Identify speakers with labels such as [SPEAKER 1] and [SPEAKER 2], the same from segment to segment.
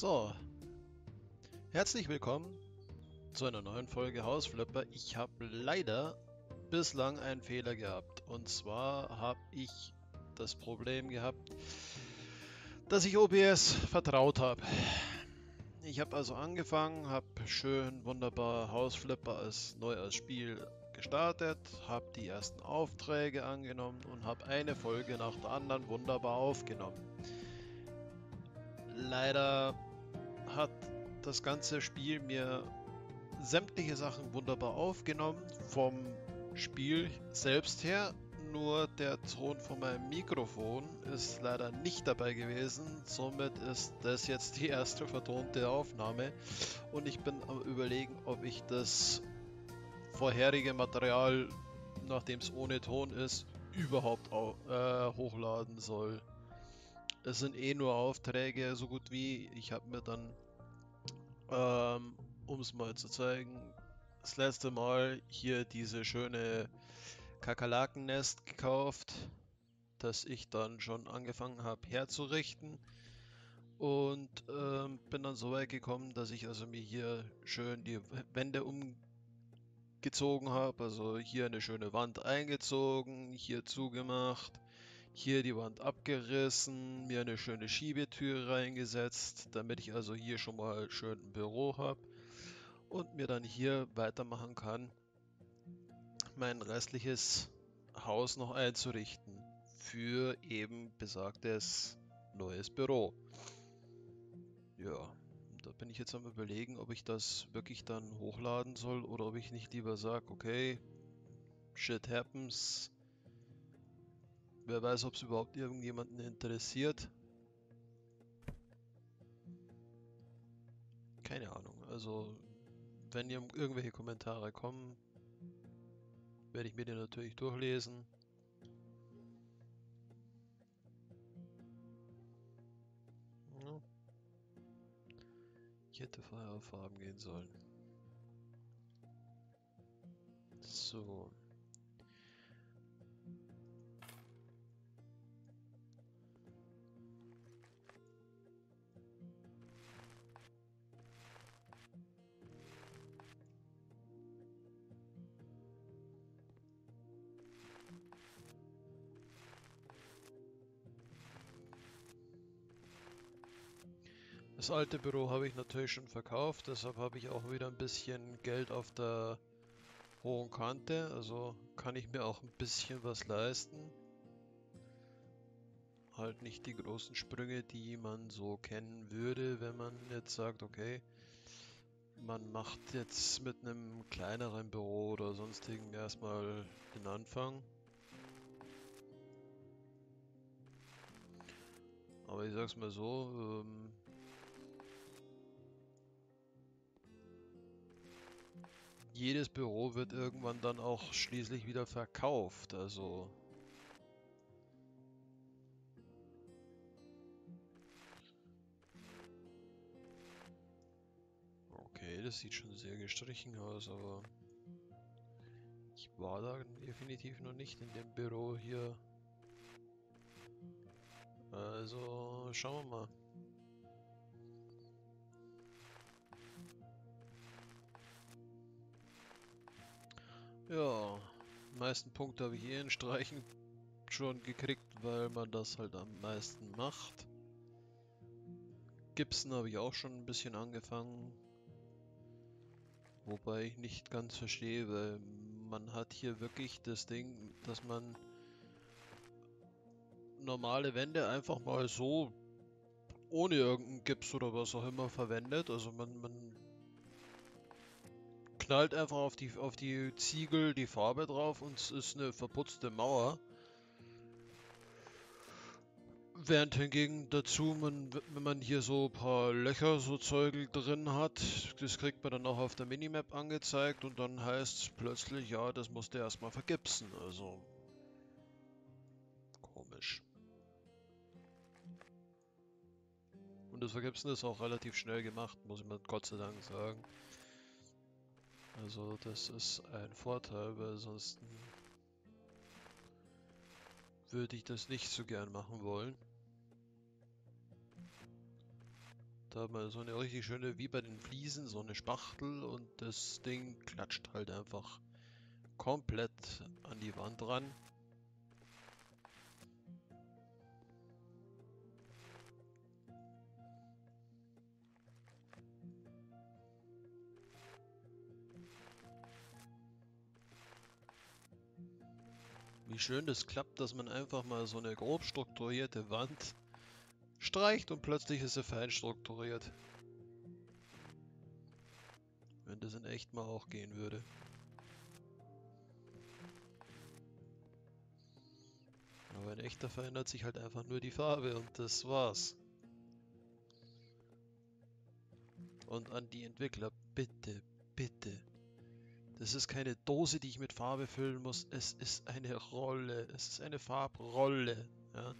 [SPEAKER 1] So, herzlich willkommen zu einer neuen Folge Hausflipper. Ich habe leider bislang einen Fehler gehabt. Und zwar habe ich das Problem gehabt, dass ich OBS vertraut habe. Ich habe also angefangen, habe schön wunderbar Hausflipper als neu als Spiel gestartet, habe die ersten Aufträge angenommen und habe eine Folge nach der anderen wunderbar aufgenommen. Leider hat das ganze Spiel mir sämtliche Sachen wunderbar aufgenommen, vom Spiel selbst her. Nur der Ton von meinem Mikrofon ist leider nicht dabei gewesen. Somit ist das jetzt die erste vertonte Aufnahme. Und ich bin am überlegen, ob ich das vorherige Material, nachdem es ohne Ton ist, überhaupt auch, äh, hochladen soll. Es sind eh nur Aufträge, so gut wie. Ich habe mir dann ähm, um es mal zu zeigen, das letzte Mal hier diese schöne Kakerlakennest gekauft, das ich dann schon angefangen habe herzurichten. Und ähm, bin dann so weit gekommen, dass ich also mir hier schön die Wände umgezogen habe. Also hier eine schöne Wand eingezogen, hier zugemacht hier die Wand abgerissen, mir eine schöne Schiebetür reingesetzt, damit ich also hier schon mal schön ein Büro habe und mir dann hier weitermachen kann, mein restliches Haus noch einzurichten für eben besagtes neues Büro. Ja, da bin ich jetzt am überlegen, ob ich das wirklich dann hochladen soll oder ob ich nicht lieber sage, okay, shit happens, Wer weiß, ob es überhaupt irgendjemanden interessiert. Keine Ahnung. Also, wenn hier irgendwelche Kommentare kommen, werde ich mir die natürlich durchlesen. Ja. Ich hätte vorher auf Farben gehen sollen. So. Das alte Büro habe ich natürlich schon verkauft, deshalb habe ich auch wieder ein bisschen Geld auf der hohen Kante, also kann ich mir auch ein bisschen was leisten. Halt nicht die großen Sprünge, die man so kennen würde, wenn man jetzt sagt, okay, man macht jetzt mit einem kleineren Büro oder sonstigen erstmal den Anfang. Aber ich sag's mal so, ähm, jedes Büro wird irgendwann dann auch schließlich wieder verkauft, also... Okay, das sieht schon sehr gestrichen aus, aber... Ich war da definitiv noch nicht in dem Büro hier. Also, schauen wir mal. Ja, die meisten Punkte habe ich hier in Streichen schon gekriegt, weil man das halt am meisten macht. Gibson habe ich auch schon ein bisschen angefangen. Wobei ich nicht ganz verstehe, weil man hat hier wirklich das Ding, dass man normale Wände einfach mal so ohne irgendeinen Gips oder was auch immer verwendet. Also man, man knallt einfach auf die, auf die Ziegel die Farbe drauf und es ist eine verputzte Mauer. Während hingegen dazu, man, wenn man hier so ein paar Löcher, so Zeugel drin hat, das kriegt man dann auch auf der Minimap angezeigt und dann heißt es plötzlich, ja, das musste erstmal vergipsen, also komisch. Und das Vergipsen ist auch relativ schnell gemacht, muss ich mal Gott sei Dank sagen. Also das ist ein Vorteil, weil sonst würde ich das nicht so gern machen wollen. Da hat man so eine richtig schöne, wie bei den Fliesen, so eine Spachtel und das Ding klatscht halt einfach komplett an die Wand ran. Wie schön das klappt, dass man einfach mal so eine grob strukturierte Wand streicht und plötzlich ist sie fein strukturiert. Wenn das in echt mal auch gehen würde. Aber in echter verändert sich halt einfach nur die Farbe und das war's. Und an die Entwickler, bitte, bitte. Das ist keine Dose, die ich mit Farbe füllen muss. Es ist eine Rolle. Es ist eine Farbrolle. Ja.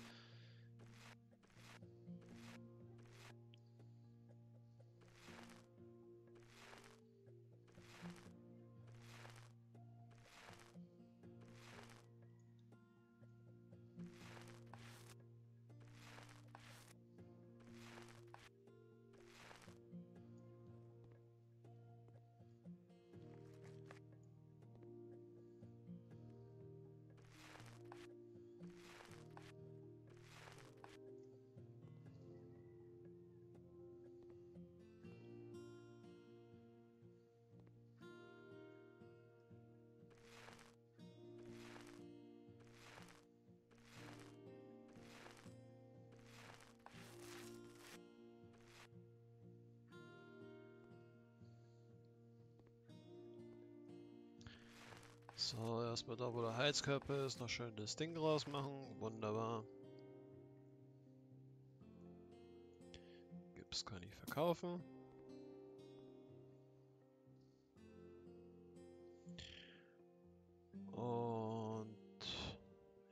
[SPEAKER 1] So, erstmal da, wo der Heizkörper ist, noch schön das Ding rausmachen. Wunderbar. Gips kann ich verkaufen. Und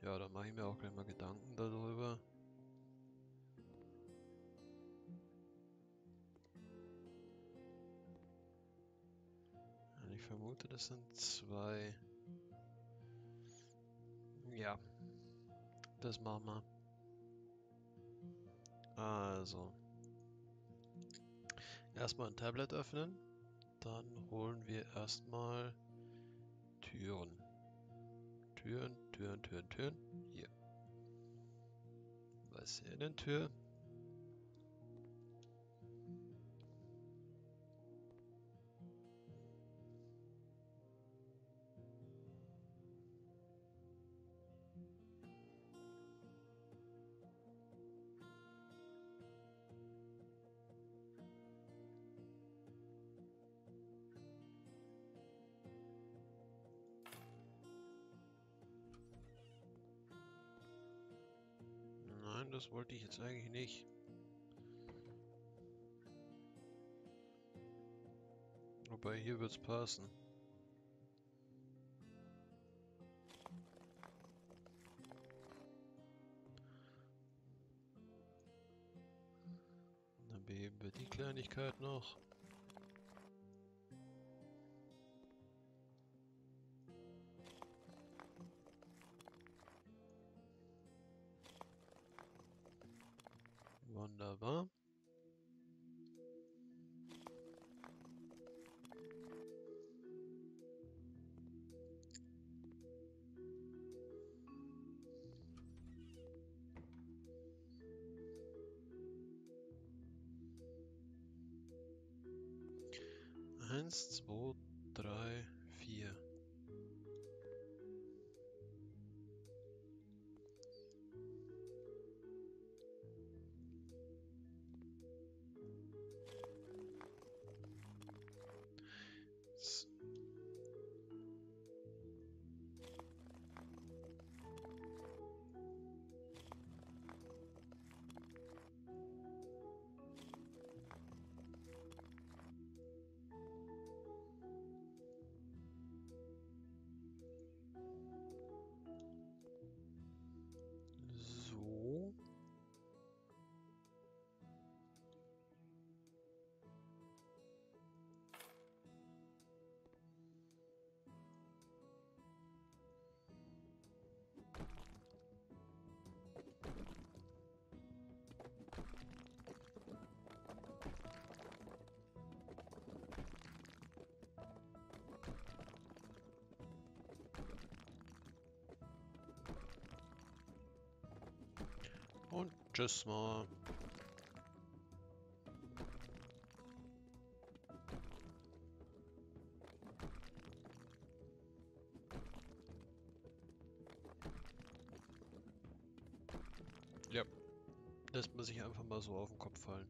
[SPEAKER 1] ja, da mache ich mir auch gleich mal Gedanken darüber. Ich vermute, das sind zwei ja. Das machen wir. Also. Erstmal ein Tablet öffnen. Dann holen wir erstmal Türen. Türen, Türen, Türen, Türen. Hier. Was ist hier denn Tür? Das wollte ich jetzt eigentlich nicht. Wobei hier wird es passen. Dann beheben wir die Kleinigkeit noch. Tschüss mal. Ja, lässt man sich einfach mal so auf den Kopf fallen.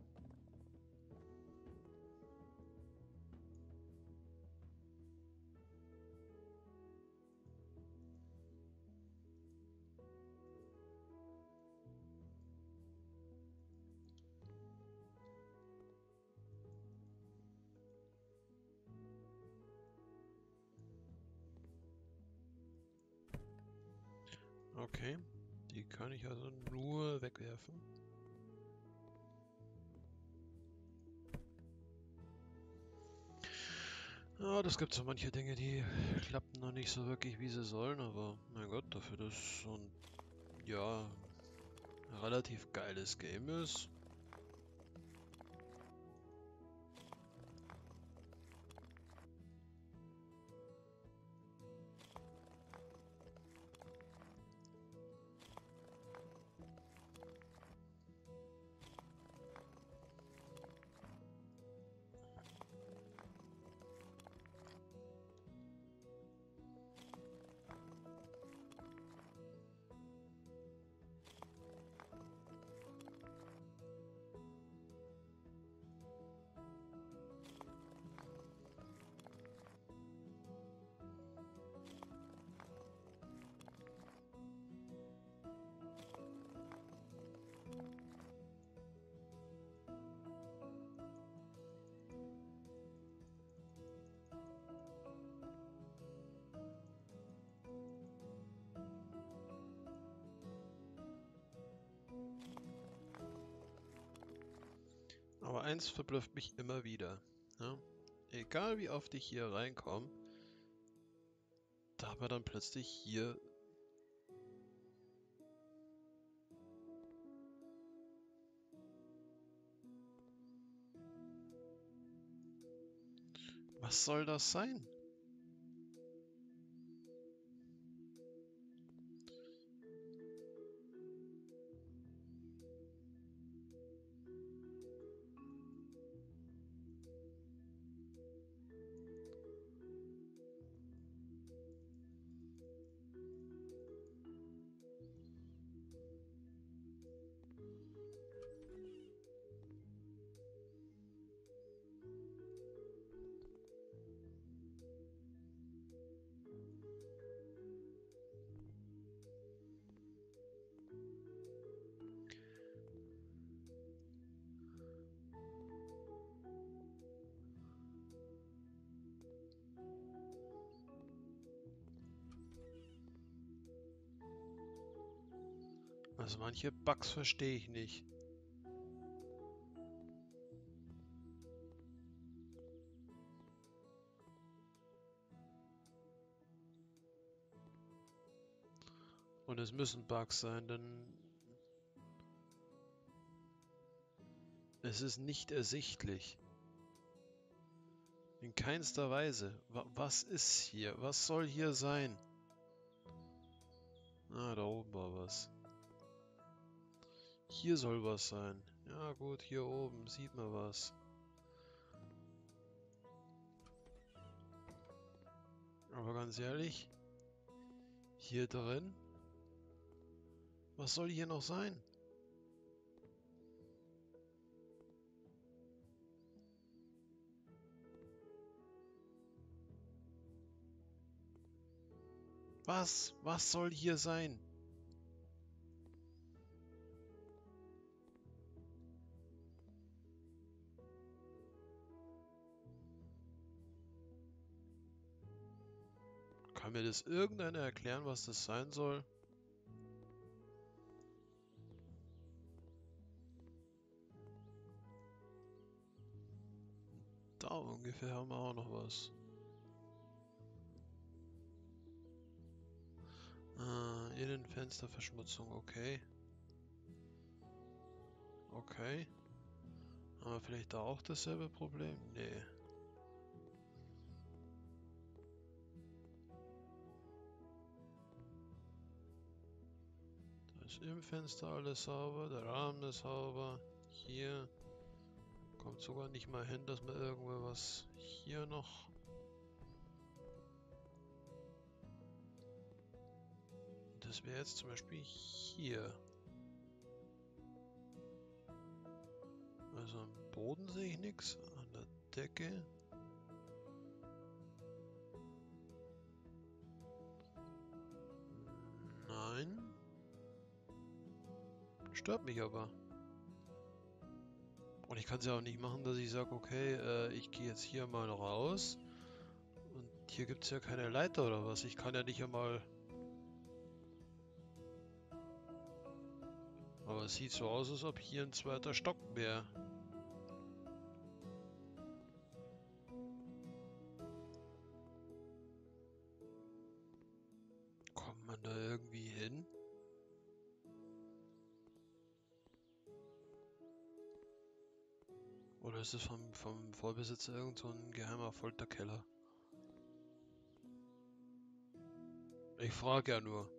[SPEAKER 1] Okay, die kann ich also nur wegwerfen. Ja, das gibt so manche Dinge, die klappen noch nicht so wirklich, wie sie sollen, aber mein Gott, dafür, dass so ein, ja, relativ geiles Game ist, eins verblüfft mich immer wieder. Ja? Egal wie oft ich hier reinkomme, da haben dann plötzlich hier Was soll das sein? Also manche Bugs verstehe ich nicht. Und es müssen Bugs sein, denn es ist nicht ersichtlich. In keinster Weise. Was ist hier? Was soll hier sein? Ah, da oben war was. Hier soll was sein. Ja gut, hier oben sieht man was. Aber ganz ehrlich, hier drin, was soll hier noch sein? Was? Was soll hier sein? Kann mir das irgendeiner erklären, was das sein soll? Da ungefähr haben wir auch noch was. Ah, Innenfensterverschmutzung, okay. Okay. Haben wir vielleicht da auch dasselbe Problem? Nee. Ist im Fenster alles sauber, der Rahmen ist sauber. Hier kommt sogar nicht mal hin, dass man irgendwo was hier noch... Das wäre jetzt zum Beispiel hier. Also am Boden sehe ich nichts, an der Decke. Nein. Stört mich aber. Und ich kann es ja auch nicht machen, dass ich sage, okay, äh, ich gehe jetzt hier mal raus. Und hier gibt es ja keine Leiter oder was. Ich kann ja nicht einmal... Aber es sieht so aus, als ob hier ein zweiter Stock wäre. Es vom, vom Vorbesitzer irgend so ein geheimer Folterkeller? Ich frage ja nur.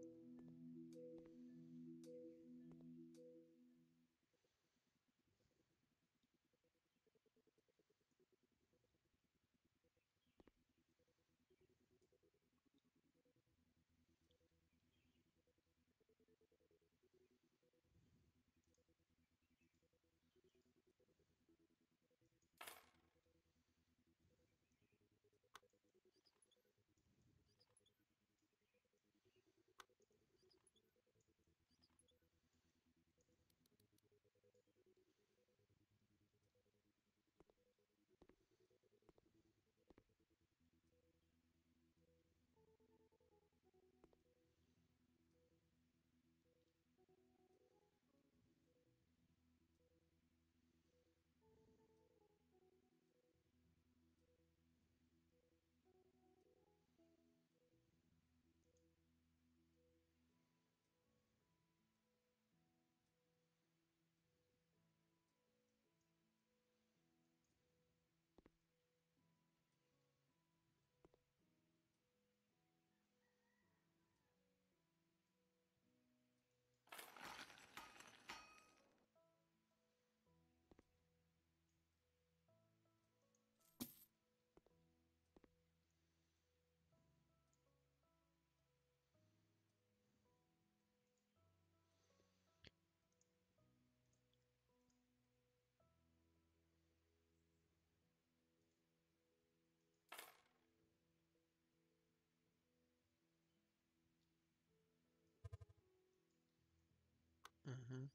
[SPEAKER 1] Mhm.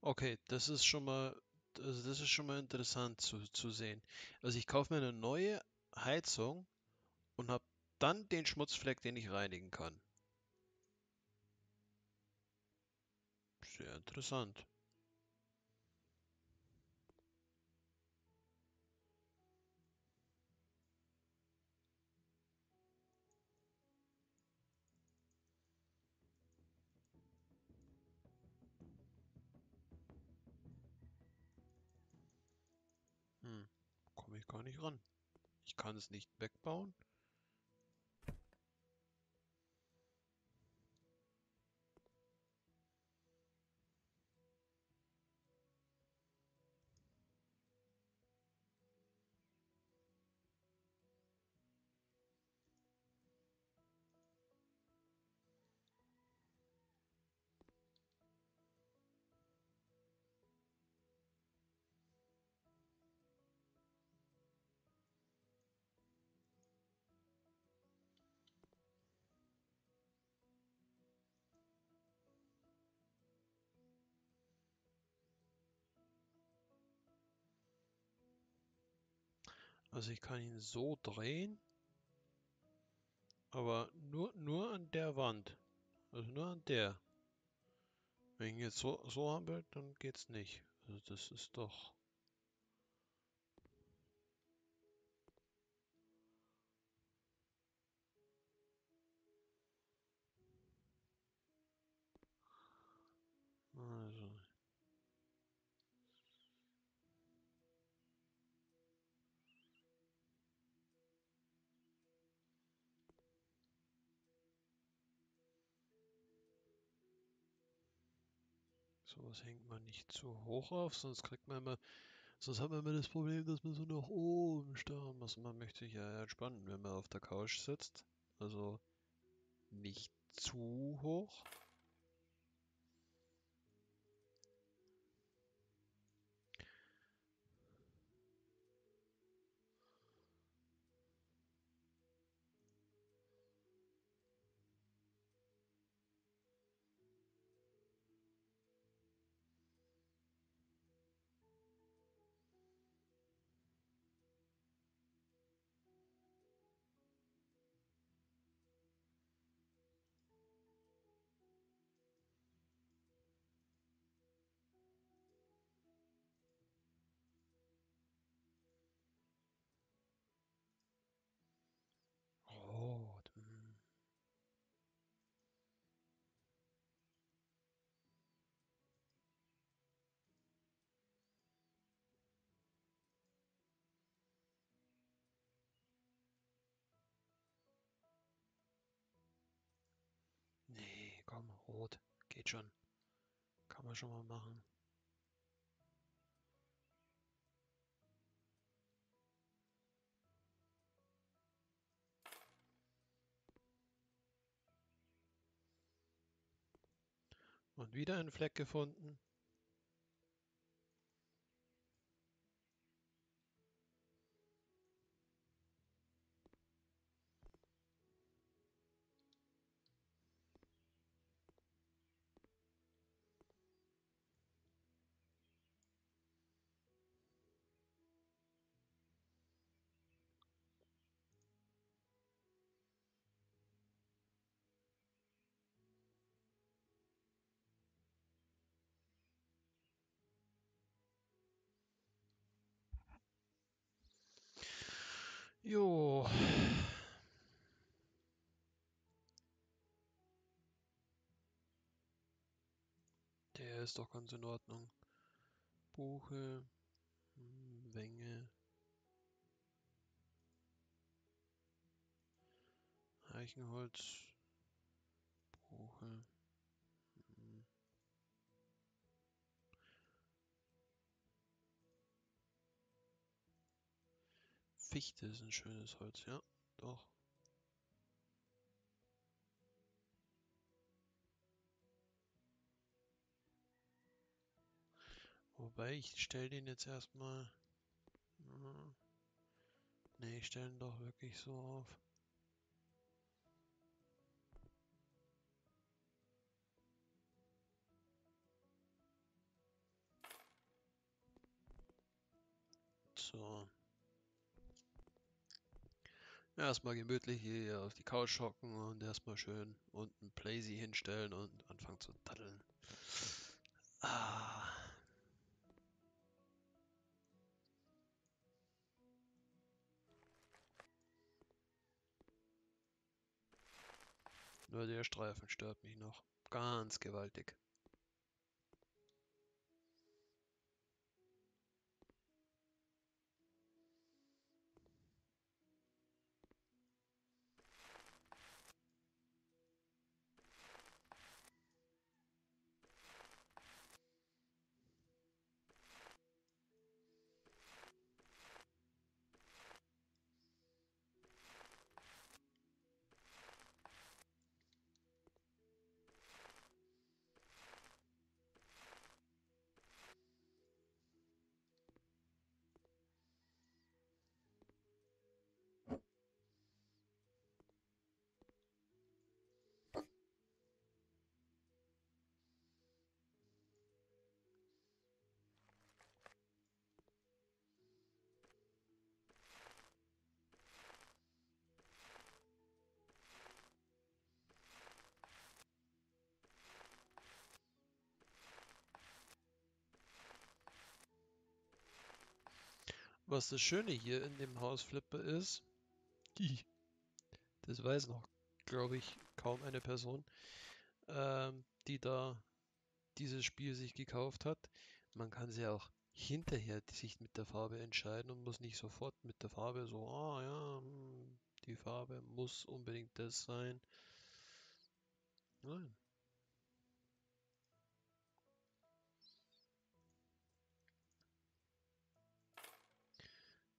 [SPEAKER 1] Okay, das ist schon mal, also das ist schon mal interessant zu, zu sehen. Also ich kaufe mir eine neue Heizung und habe dann den Schmutzfleck, den ich reinigen kann. Sehr interessant. Ich gar nicht ran. Ich kann es nicht wegbauen. Also ich kann ihn so drehen, aber nur, nur an der Wand. Also nur an der. Wenn ich ihn jetzt so, so habe, dann geht's nicht. Also das ist doch... Sowas hängt man nicht zu hoch auf, sonst kriegt man immer, sonst hat man immer das Problem, dass man so nach oben starren muss. Man möchte sich ja entspannen, wenn man auf der Couch sitzt. Also nicht zu hoch. Komm, rot. Geht schon. Kann man schon mal machen. Und wieder einen Fleck gefunden. Jo. Der ist doch ganz in Ordnung. Buche, hm, Wenge. Eichenholz, Buche. Fichte ist ein schönes Holz, ja, doch. Wobei, ich stelle den jetzt erstmal. Ne, ich stelle ihn doch wirklich so auf. So. Erstmal gemütlich hier auf die Couch hocken und erstmal schön unten Playsee hinstellen und anfangen zu daddeln. Ah. Nur der Streifen stört mich noch. Ganz gewaltig. Was das Schöne hier in dem Haus Flipper ist, das weiß noch, glaube ich, kaum eine Person, ähm, die da dieses Spiel sich gekauft hat. Man kann sie auch hinterher sich mit der Farbe entscheiden und muss nicht sofort mit der Farbe so, ah ja, hm, die Farbe muss unbedingt das sein. Nein.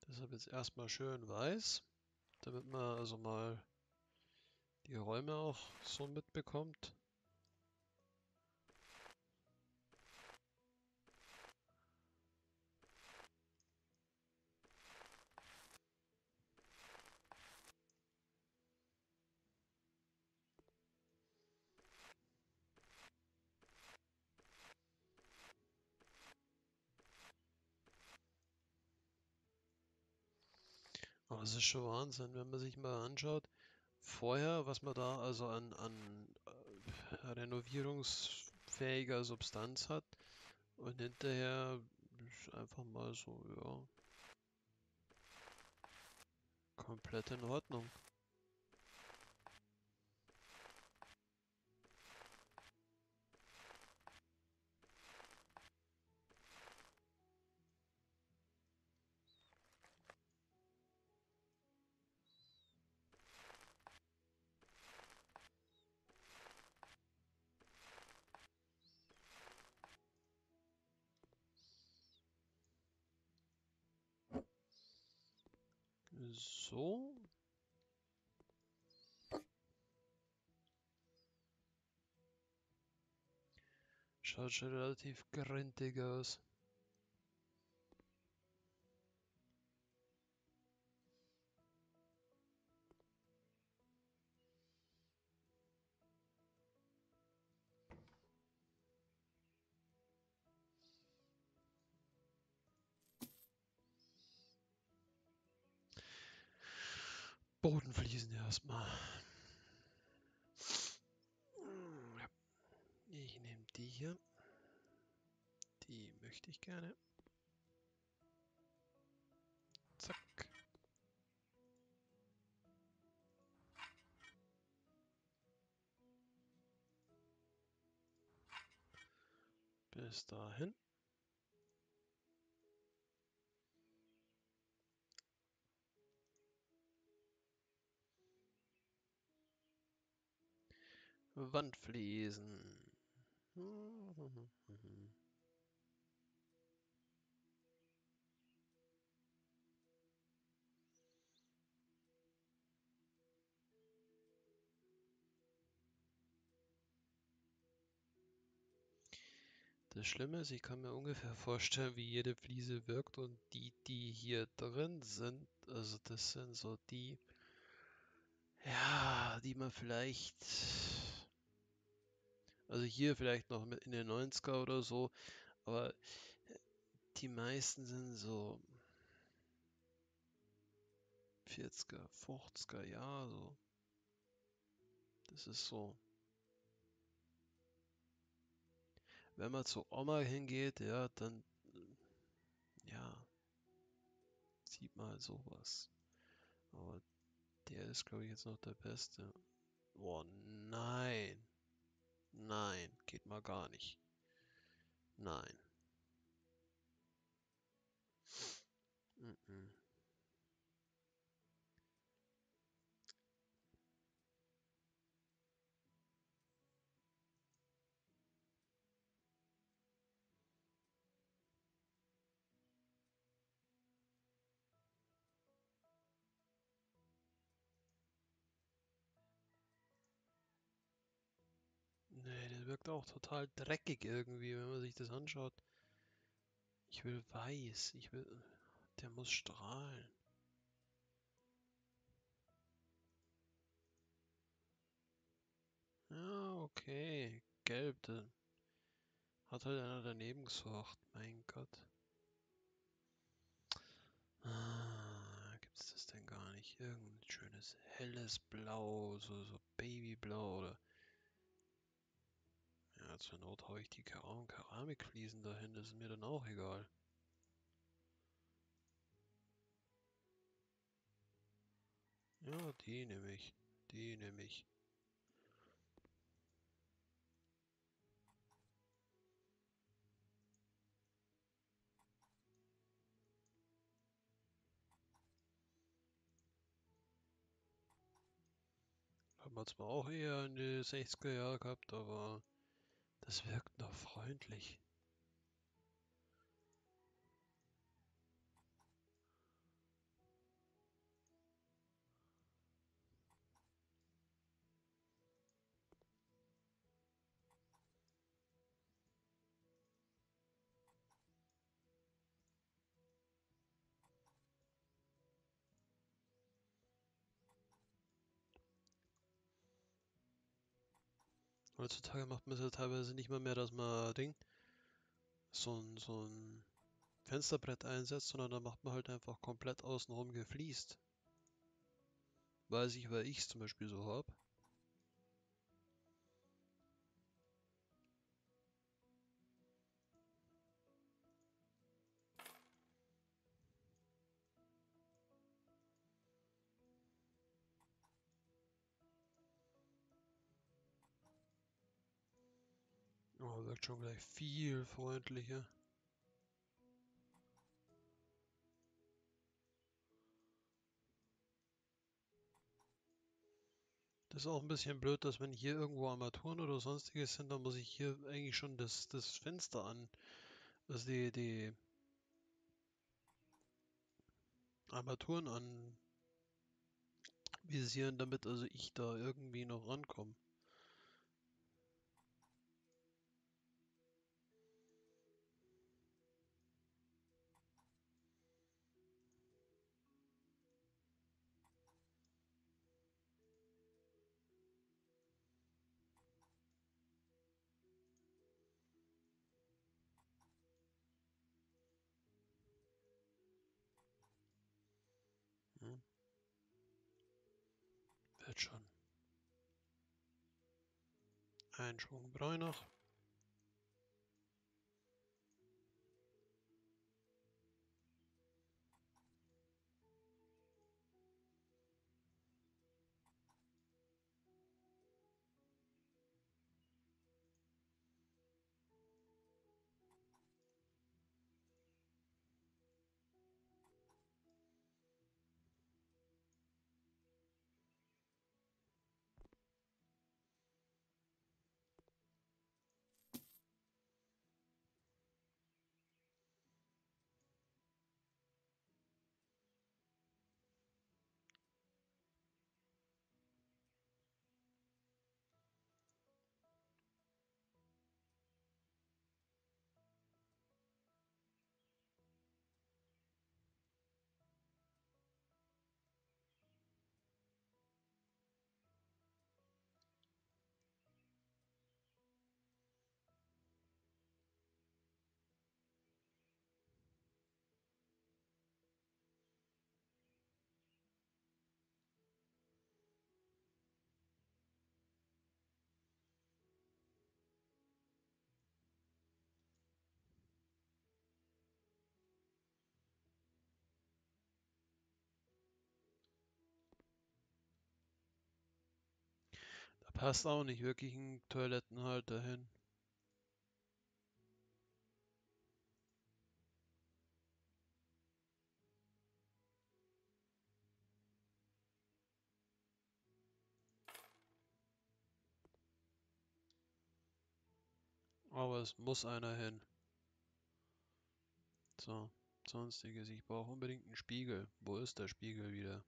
[SPEAKER 1] Deshalb jetzt erstmal schön weiß, damit man also mal die Räume auch so mitbekommt. Ist schon Wahnsinn, wenn man sich mal anschaut, vorher, was man da also an, an äh, renovierungsfähiger Substanz hat und hinterher ist einfach mal so, ja, komplett in Ordnung. So. Schaut schon relativ grintig aus. Erstmal. Ich nehme die hier. Die möchte ich gerne. Zack. Bis dahin. Wandfliesen. Das Schlimme ist, ich kann mir ungefähr vorstellen, wie jede Fliese wirkt und die, die hier drin sind, also das sind so die, ja, die man vielleicht also hier vielleicht noch in den 90er oder so, aber die meisten sind so 40er, 50er, ja, so. Das ist so. Wenn man zu Oma hingeht, ja, dann, ja, sieht man halt sowas. Aber der ist, glaube ich, jetzt noch der Beste. Oh nein. Nein, geht mal gar nicht. Nein. Mm -mm. Wirkt auch total dreckig irgendwie, wenn man sich das anschaut. Ich will weiß. Ich will. Der muss strahlen. Ja, okay. Gelb, dann hat halt einer daneben gesorgt. Mein Gott. Ah, gibt's das denn gar nicht? Irgendein schönes helles Blau, so, so Babyblau oder ja, zur Not haue ich die Keram Keramikfliesen dahin, das ist mir dann auch egal. Ja, die nehme ich. Die nehme ich. Haben wir zwar auch eher in die 60er Jahre gehabt, aber das wirkt noch freundlich.
[SPEAKER 2] Heutzutage macht man es ja teilweise nicht mal mehr, dass man Ding, so ein, so ein Fensterbrett einsetzt, sondern da macht man halt einfach komplett außenrum gefliest. Weiß ich, weil ich es zum Beispiel so habe. Wirkt schon gleich viel freundlicher. Das ist auch ein bisschen blöd, dass wenn hier irgendwo Armaturen oder sonstiges sind, dann muss ich hier eigentlich schon das, das Fenster an, also die, die Armaturen anvisieren, damit also ich da irgendwie noch rankomme. Ein Schwung Brei noch. Passt auch nicht wirklich ein Toilettenhalter hin. Aber es muss einer hin. So, sonstiges. Ich brauche unbedingt einen Spiegel. Wo ist der Spiegel wieder?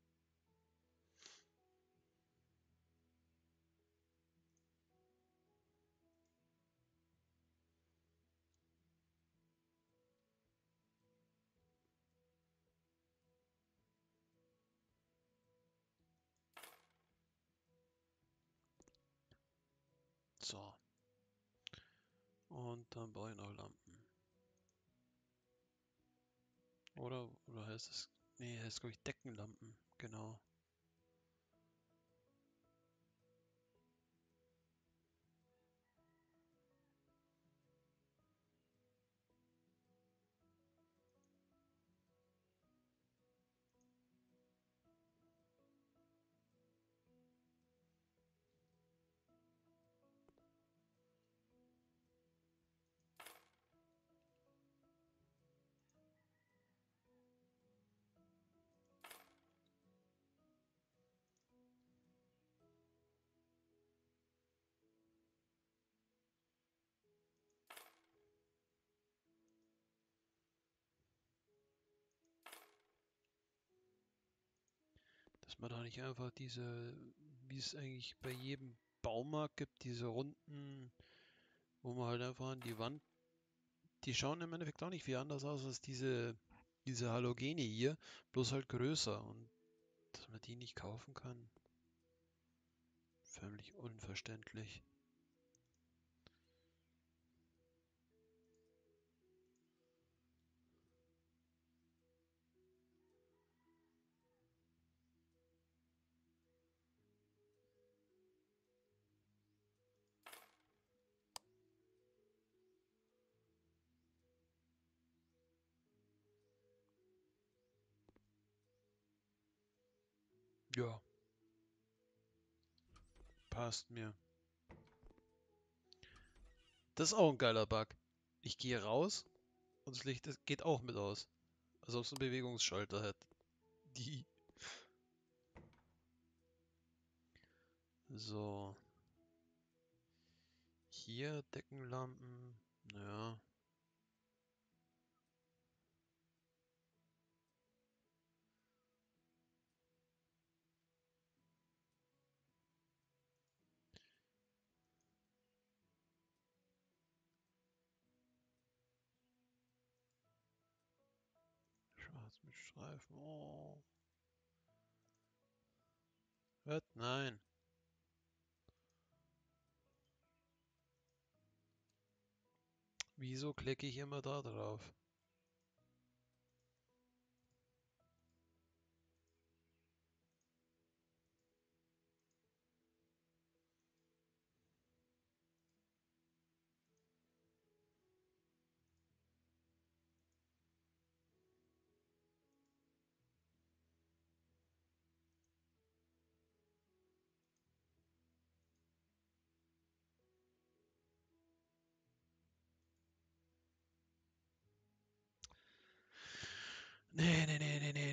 [SPEAKER 2] Und dann brauche ich noch Lampen. Oder, oder heißt es... Nee, heißt glaube ich Deckenlampen. Genau. Dass man da nicht einfach diese, wie es eigentlich bei jedem Baumarkt gibt, diese runden, wo man halt einfach an die Wand, die schauen im Endeffekt auch nicht viel anders aus als diese, diese Halogene hier, bloß halt größer und dass man die nicht kaufen kann. Förmlich unverständlich. Ja. Passt mir. Das ist auch ein geiler Bug. Ich gehe raus und das Licht geht auch mit aus. Als ob es einen Bewegungsschalter hat. Die. So. Hier Deckenlampen. Ja. Streifen. Oh. Was? Nein. Wieso klicke ich immer da drauf? Nee, nee, nee, nee, nee.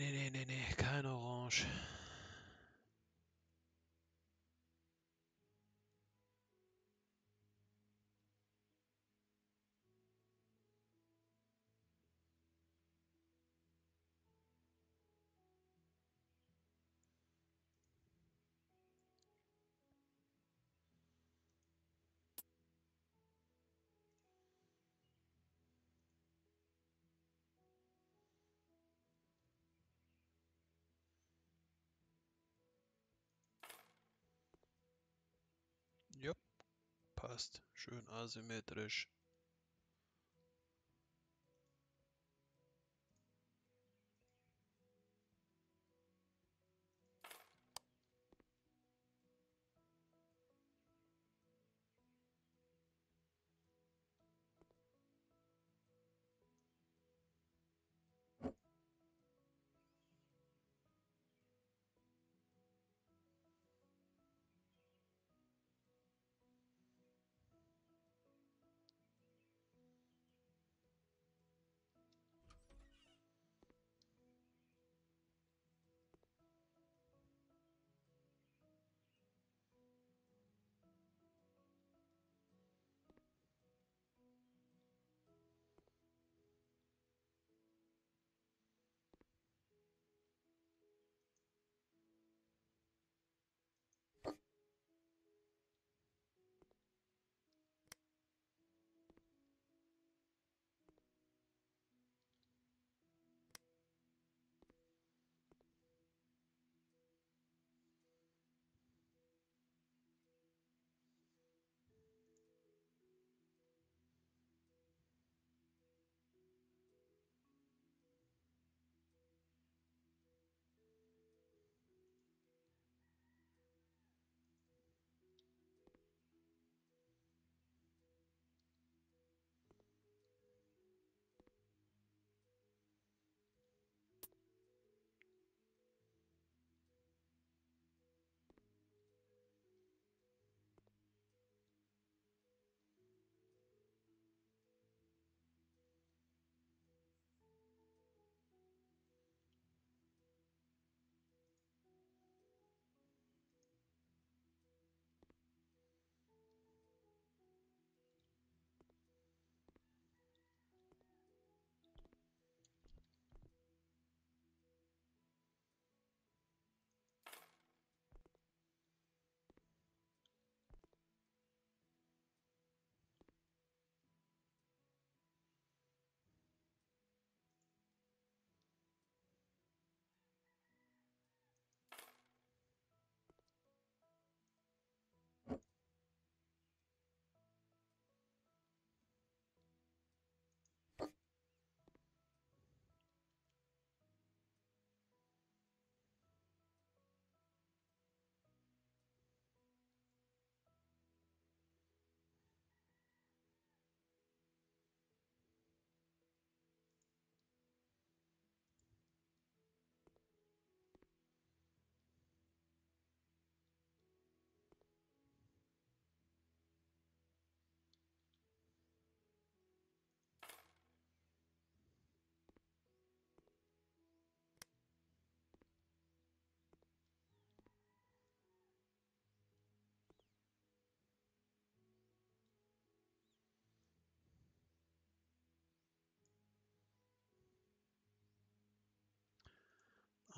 [SPEAKER 2] Passt. Schön asymmetrisch.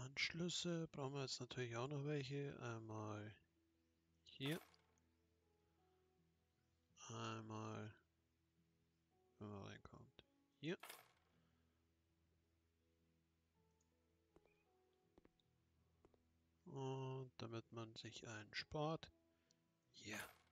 [SPEAKER 2] Anschlüsse brauchen wir jetzt natürlich auch noch welche. Einmal hier. Einmal, wenn man reinkommt, hier. Und damit man sich einen spart. Ja. Wie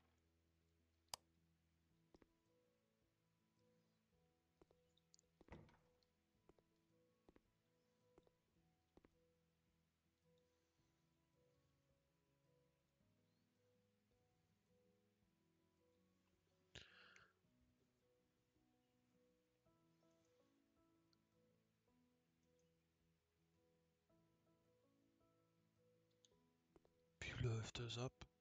[SPEAKER 2] lift those up.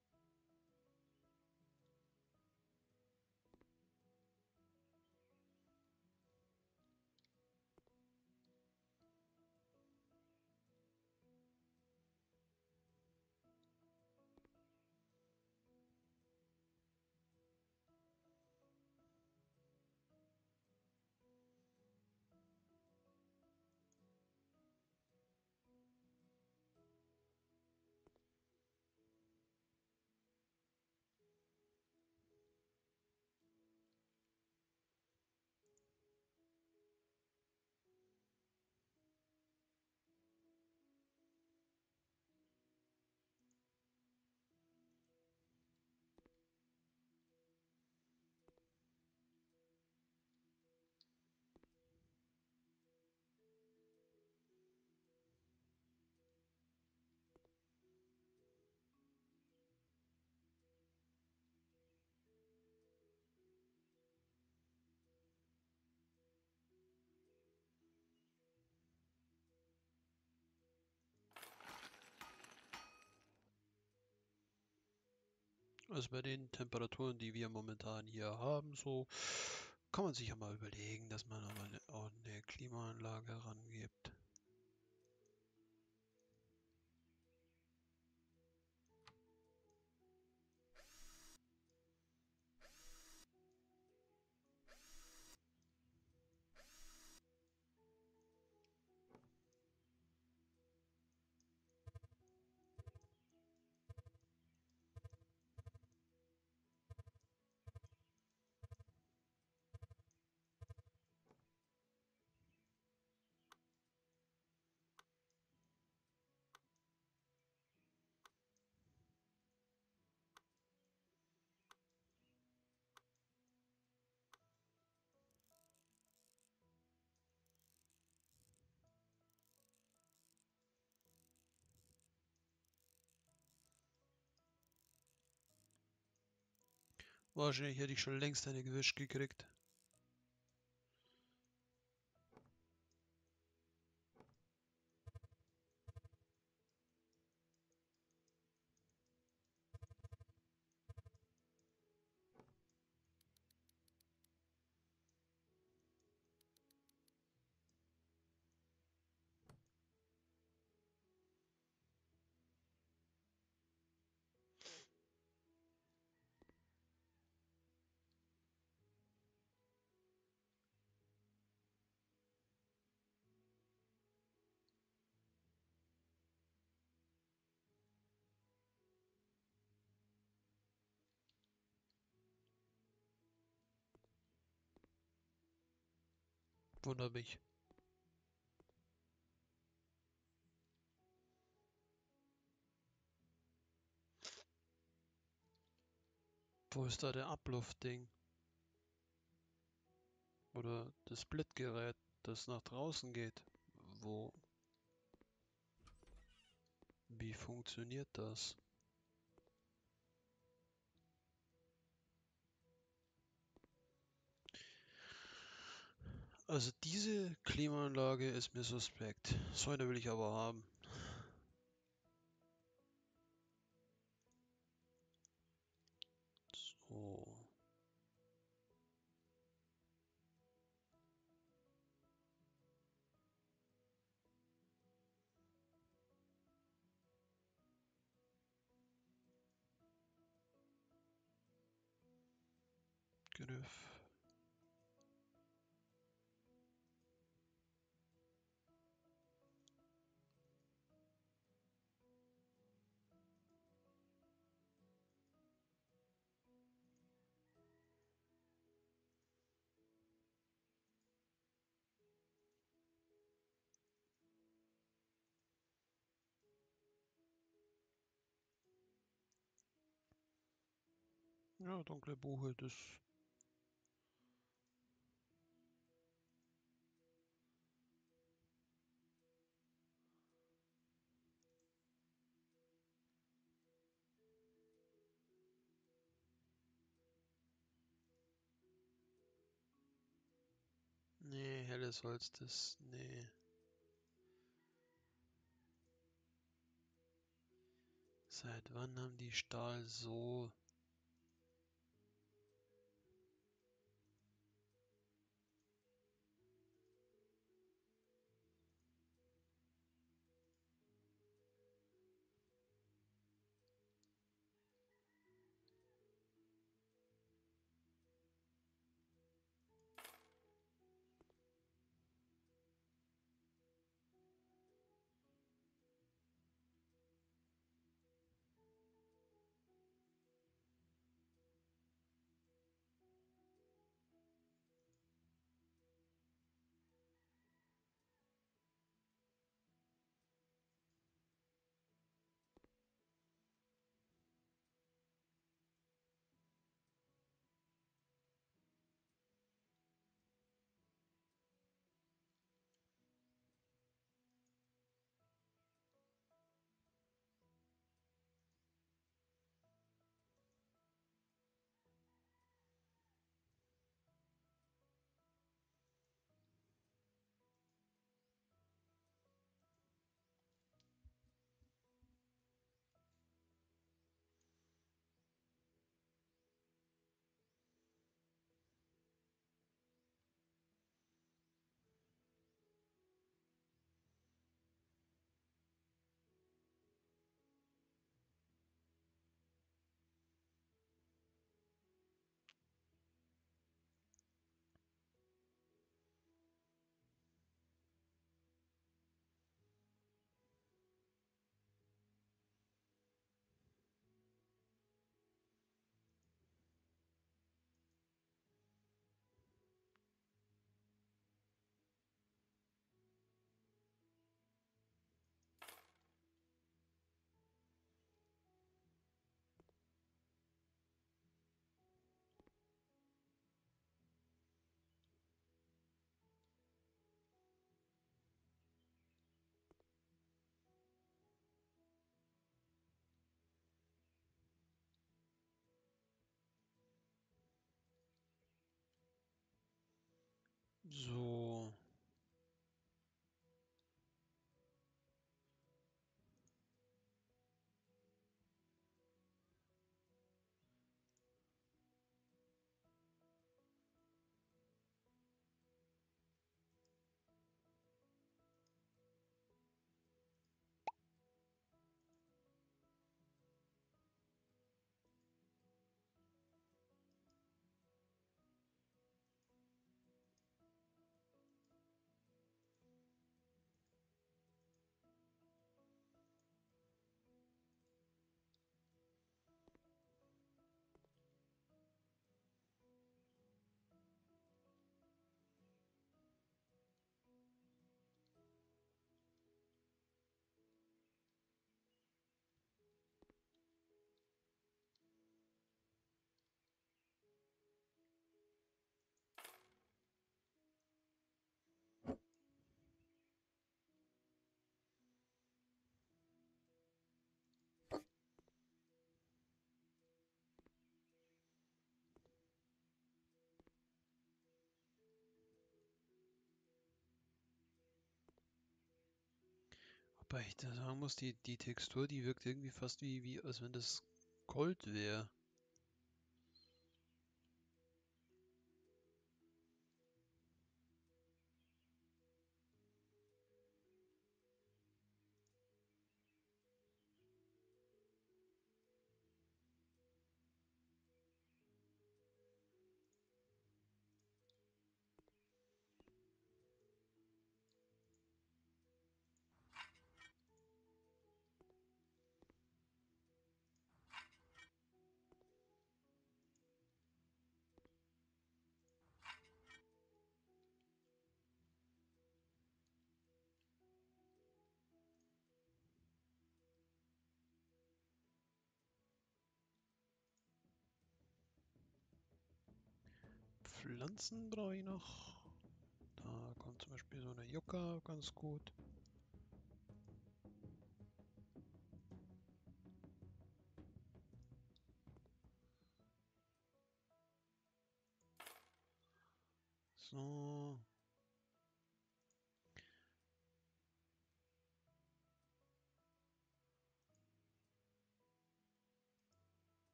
[SPEAKER 2] Also bei den Temperaturen, die wir momentan hier haben, so kann man sich ja mal überlegen, dass man auch eine Klimaanlage rangibt. Wahrscheinlich hätte ich schon längst eine gewischt gekriegt. Wundert mich. Wo ist da der Abluftding? Oder das Splitgerät, das nach draußen geht? Wo? Wie funktioniert das? Also diese Klimaanlage ist mir suspekt. So eine will ich aber haben. So. Ja, dunkle Buche, das. Nee, helles Holz, das. Nee. Seit wann haben die Stahl so so. Wobei ich da sagen muss, die, die Textur, die wirkt irgendwie fast wie, wie als wenn das Gold wäre. Pflanzen brauche ich noch. Da kommt zum Beispiel so eine Yucca ganz gut. So.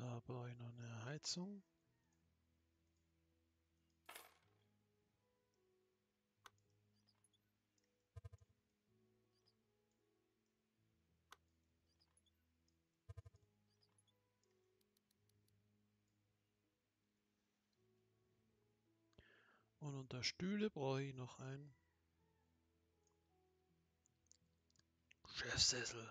[SPEAKER 2] Da brauche ich noch eine Heizung. Und unter Stühle brauche ich noch einen Chefsessel.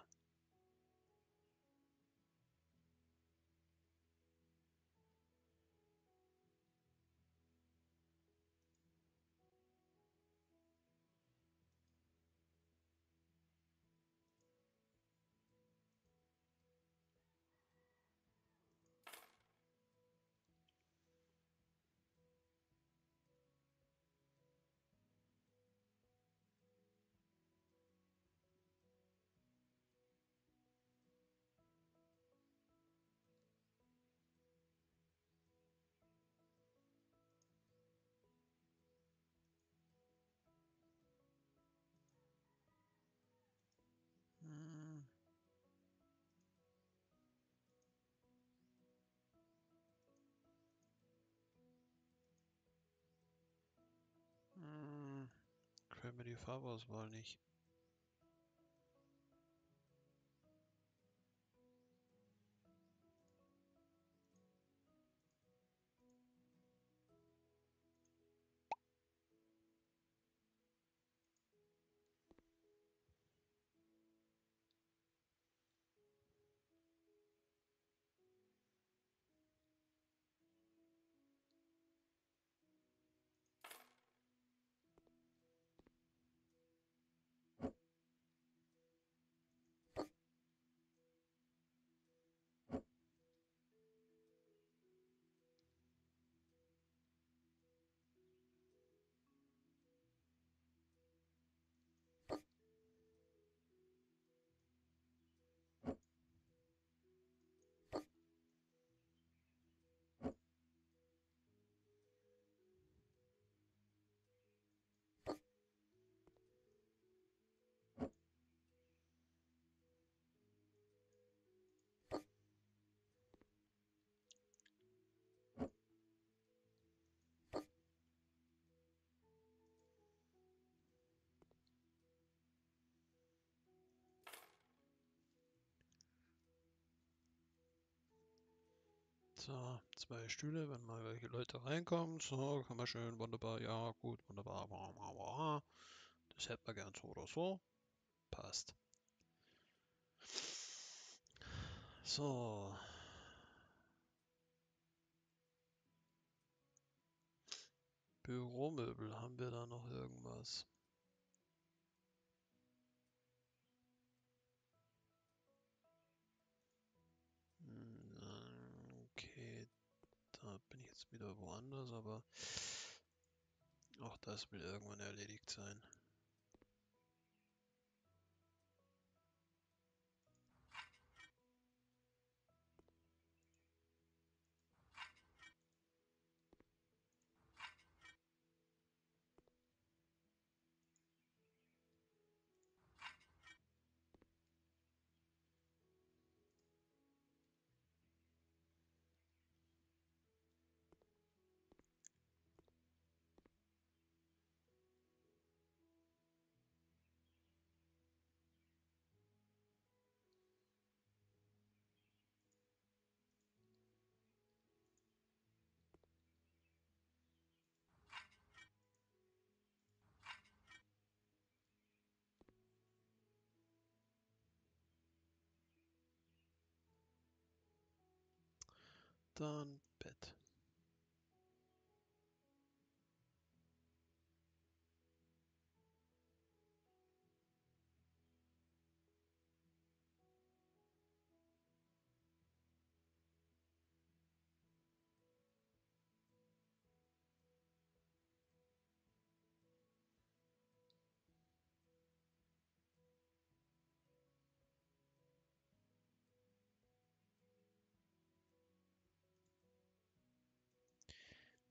[SPEAKER 2] Gefällt mir die Farbauswahl nicht. So, zwei Stühle, wenn mal welche Leute reinkommen. So, kann man schön, wunderbar, ja, gut, wunderbar. Das hätten wir gern so oder so. Passt. So. Büromöbel, haben wir da noch irgendwas? Jetzt wieder woanders, aber auch das will irgendwann erledigt sein. Dann Bett.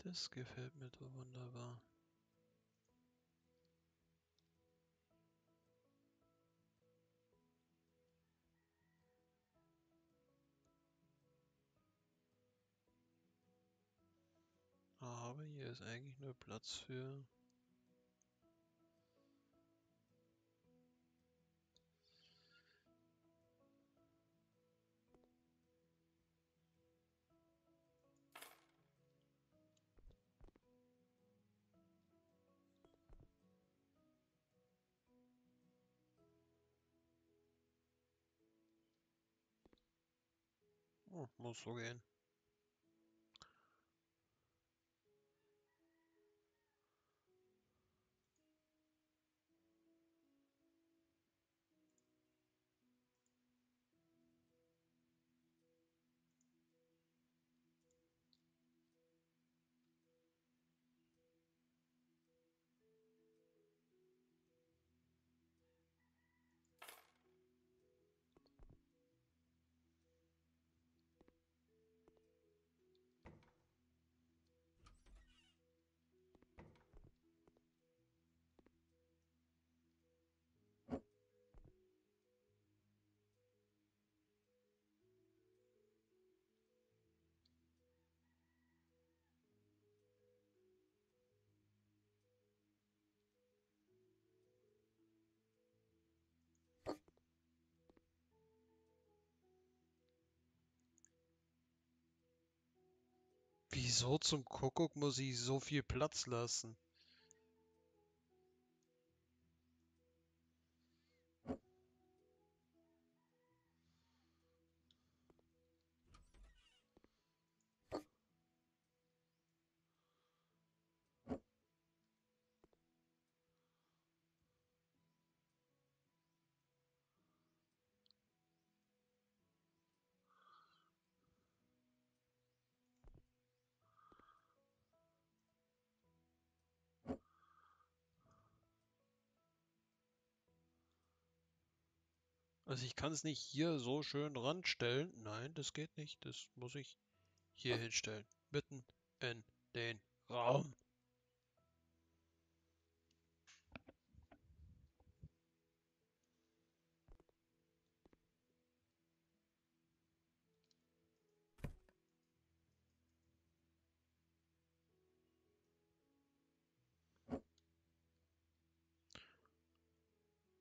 [SPEAKER 2] Das gefällt mir so wunderbar. Aber hier ist eigentlich nur Platz für Muss so gehen. Wieso zum Kuckuck muss ich so viel Platz lassen? Also ich kann es nicht hier so schön ranstellen. Nein, das geht nicht. Das muss ich hier hinstellen. Mitten in den Raum.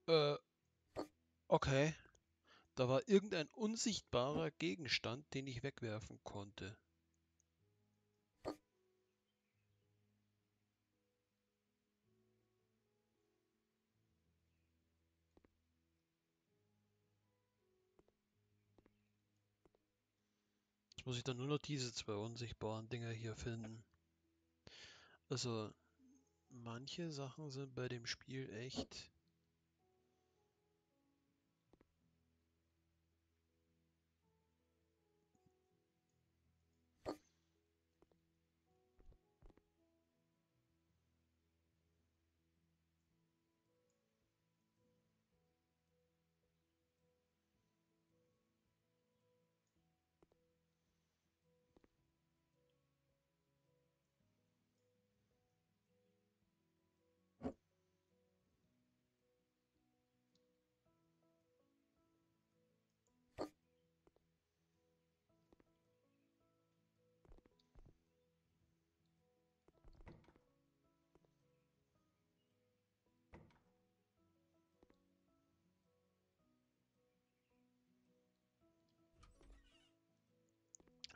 [SPEAKER 2] Äh, okay. Da war irgendein unsichtbarer Gegenstand, den ich wegwerfen konnte. Jetzt muss ich dann nur noch diese zwei unsichtbaren Dinger hier finden. Also, manche Sachen sind bei dem Spiel echt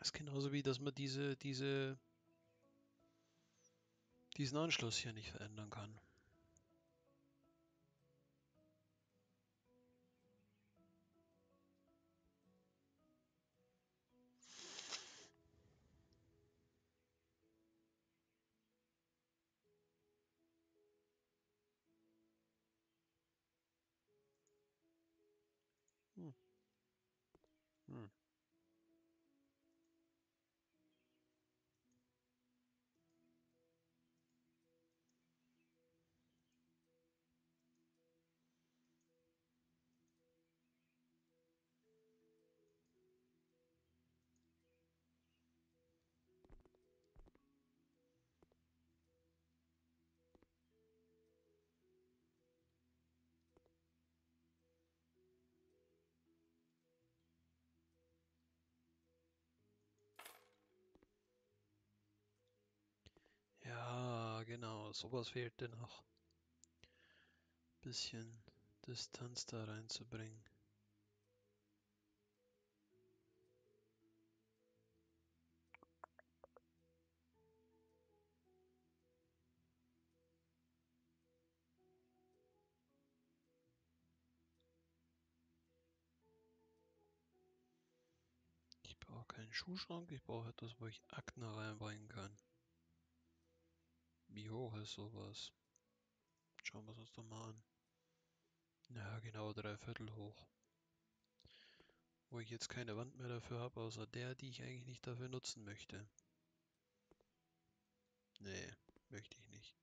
[SPEAKER 2] Das ist genauso wie, dass man diese, diese, diesen Anschluss hier nicht verändern kann. Genau, sowas fehlte noch. Bisschen Distanz da reinzubringen. Ich brauche keinen Schuhschrank, ich brauche etwas, wo ich Akten reinbringen kann. Wie hoch ist sowas? Schauen wir es uns doch mal an. Ja, genau drei Viertel hoch. Wo ich jetzt keine Wand mehr dafür habe, außer der, die ich eigentlich nicht dafür nutzen möchte. Nee, möchte ich nicht.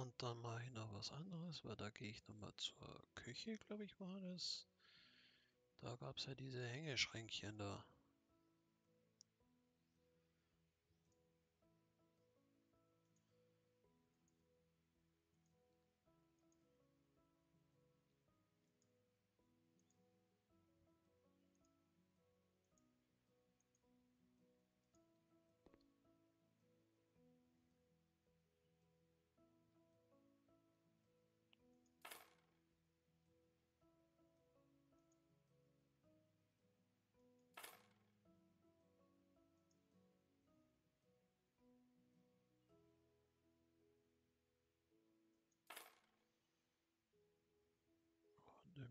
[SPEAKER 2] Und dann mache ich noch was anderes, weil da gehe ich nochmal zur Küche, glaube ich, war das. Da gab es ja diese Hängeschränkchen da.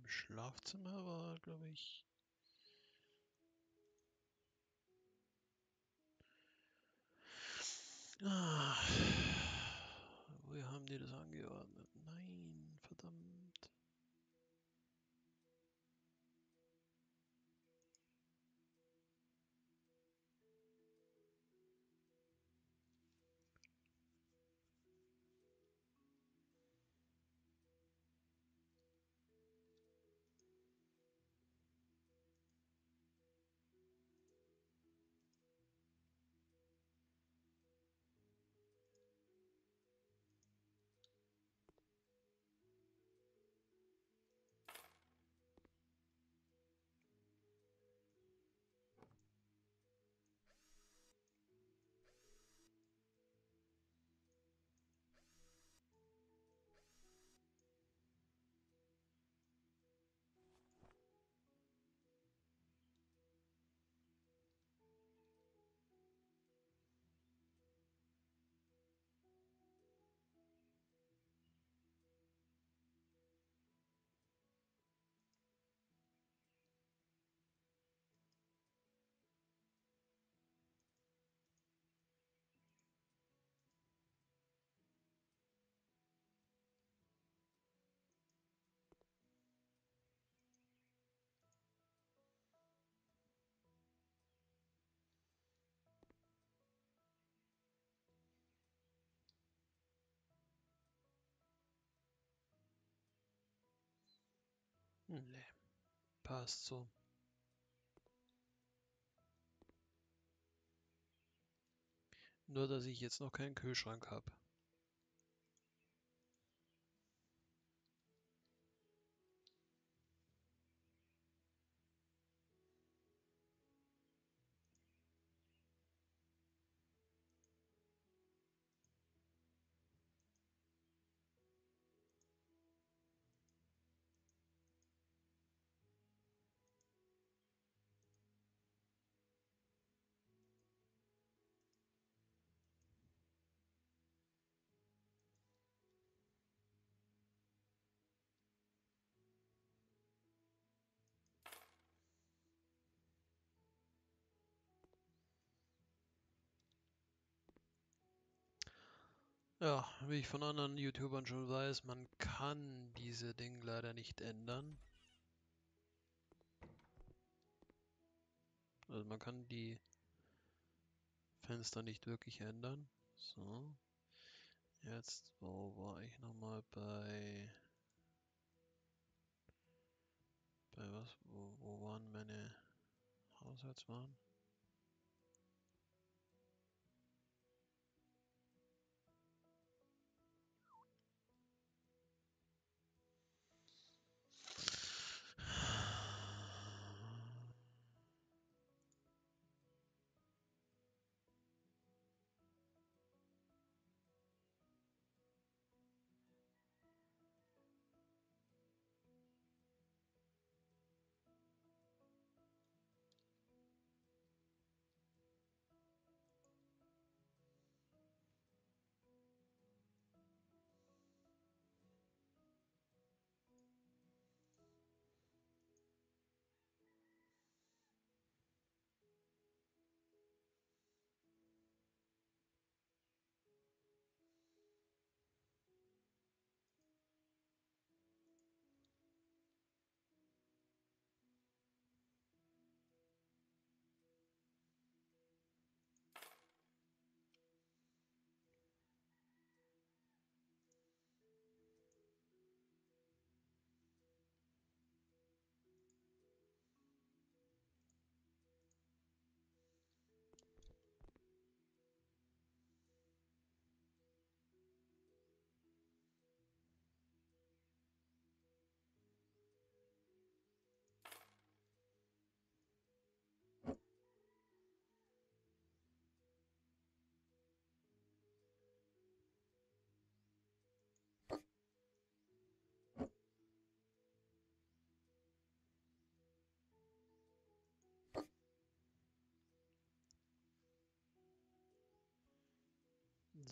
[SPEAKER 2] Schlafzimmer war, glaube ich, Ah, wo haben die das angeordnet? Nee, passt so. Nur, dass ich jetzt noch keinen Kühlschrank habe. Ja, wie ich von anderen YouTubern schon weiß, man kann diese Dinge leider nicht ändern. Also man kann die Fenster nicht wirklich ändern. So. Jetzt, wo war ich nochmal bei... Bei was? Wo, wo waren meine Haushaltswaren?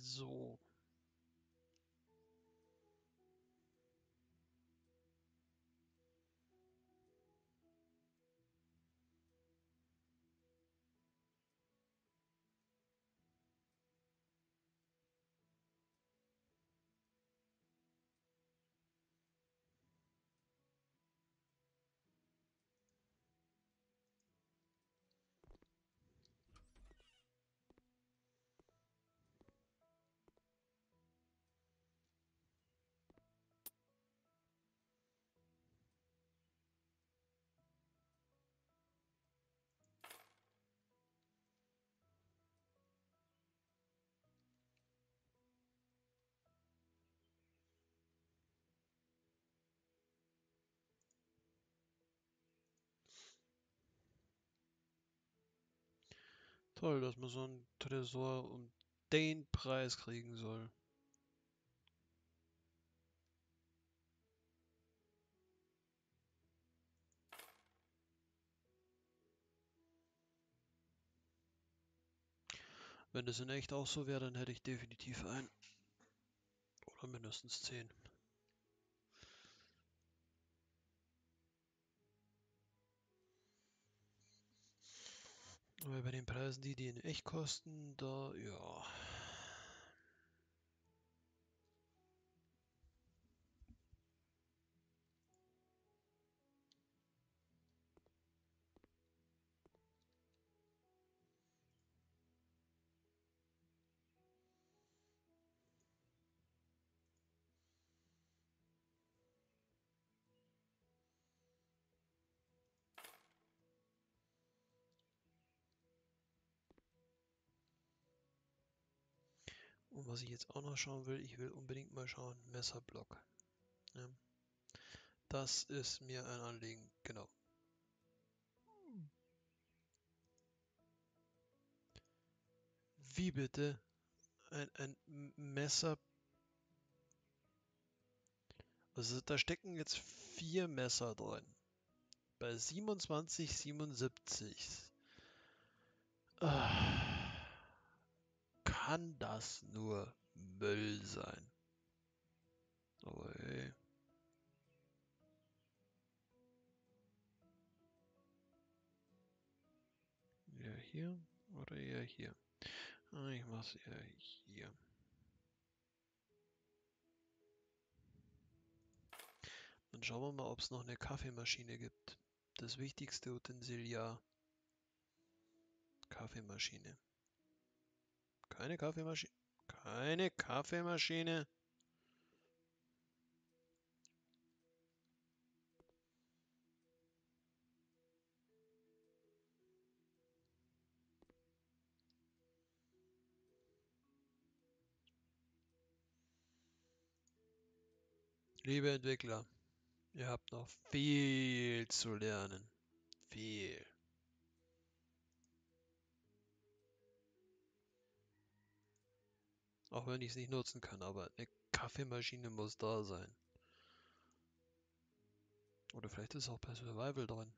[SPEAKER 2] So. Toll, dass man so einen Tresor um den Preis kriegen soll. Wenn das in echt auch so wäre, dann hätte ich definitiv einen. Oder mindestens zehn. Aber bei den Preisen, die die in echt kosten, da, ja. Und was ich jetzt auch noch schauen will, ich will unbedingt mal schauen, Messerblock. Ja. Das ist mir ein Anliegen, genau. Wie bitte? Ein, ein Messer. Also da stecken jetzt vier Messer drin. Bei 27,77. Ah, kann das nur Müll sein? Aber hey. Ja, hier oder eher hier? Ah, ich mach's eher hier. Dann schauen wir mal, ob es noch eine Kaffeemaschine gibt. Das wichtigste Utensil ja. Kaffeemaschine. Keine Kaffeemaschine. Keine Kaffeemaschine. Liebe Entwickler, ihr habt noch viel zu lernen. Viel. Auch wenn ich es nicht nutzen kann, aber eine Kaffeemaschine muss da sein. Oder vielleicht ist auch bei Survival drin.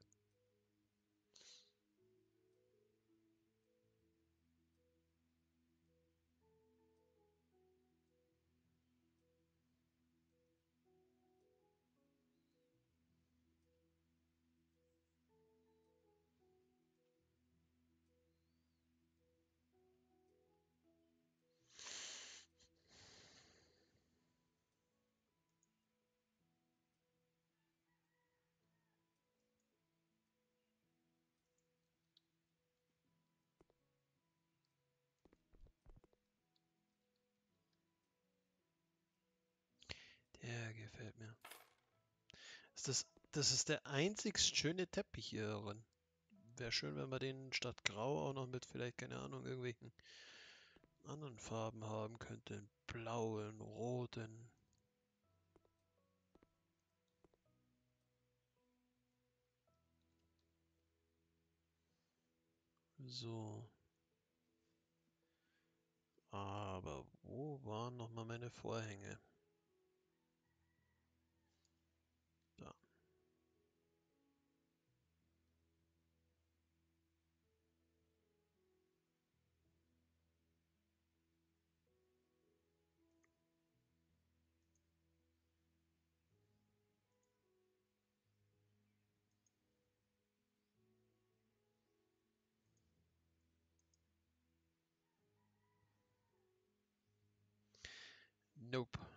[SPEAKER 2] Gefällt mir. Ist das, das ist der einzigst schöne Teppich hier drin. Wäre schön, wenn man den statt grau auch noch mit vielleicht, keine Ahnung, irgendwelchen anderen Farben haben könnte. Blauen, roten. So. Aber wo waren nochmal meine Vorhänge? Nope.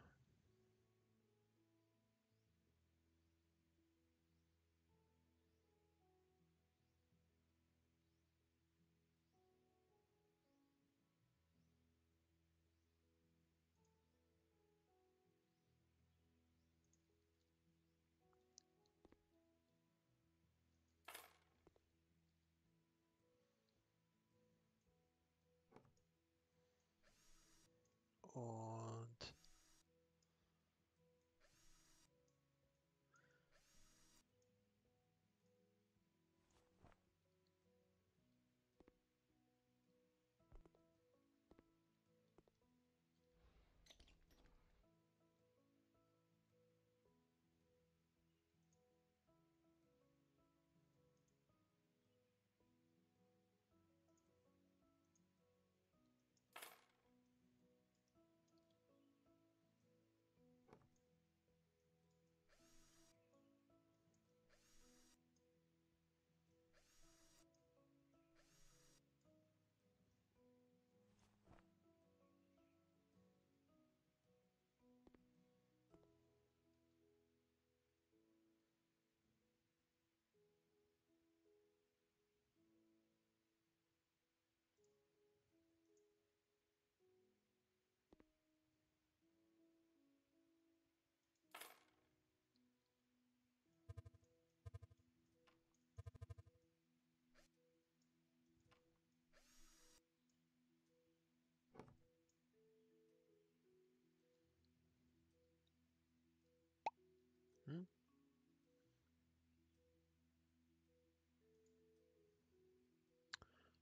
[SPEAKER 2] Mhm.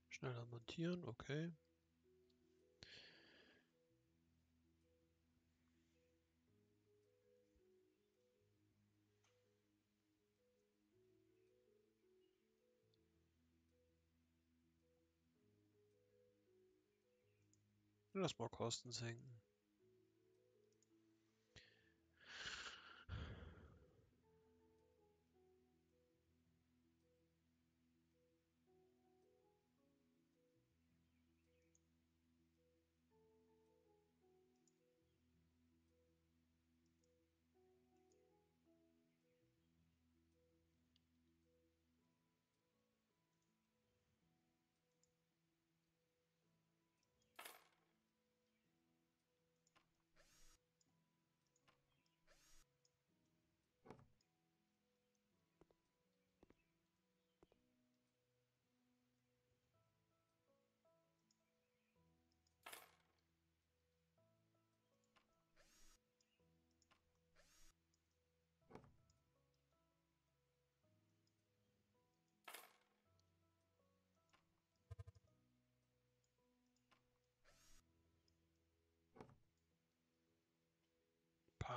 [SPEAKER 2] Schneller montieren, okay. Lass mal Kosten senken.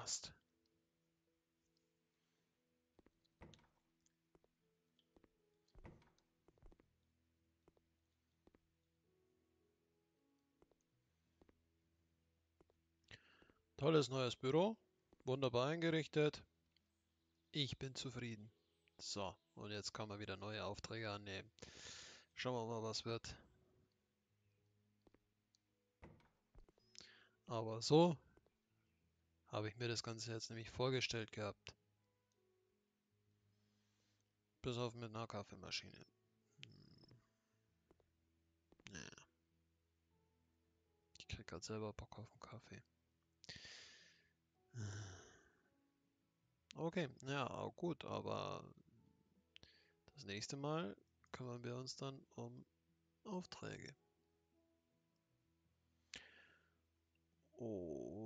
[SPEAKER 2] Passt. Tolles neues Büro, wunderbar eingerichtet. Ich bin zufrieden. So, und jetzt kann man wieder neue Aufträge annehmen. Schauen wir mal, was wird. Aber so habe ich mir das Ganze jetzt nämlich vorgestellt gehabt. Bis auf mit einer Kaffeemaschine. Hm. Ja. Ich krieg gerade selber Bock auf einen Kaffee. Okay, ja, gut, aber das nächste Mal kümmern wir uns dann um Aufträge.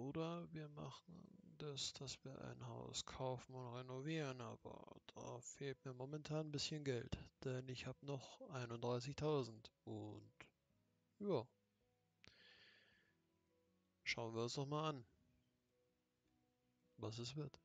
[SPEAKER 2] Oder wir machen das, dass wir ein Haus kaufen und renovieren, aber da fehlt mir momentan ein bisschen Geld, denn ich habe noch 31.000 und ja, schauen wir uns doch mal an, was es wird.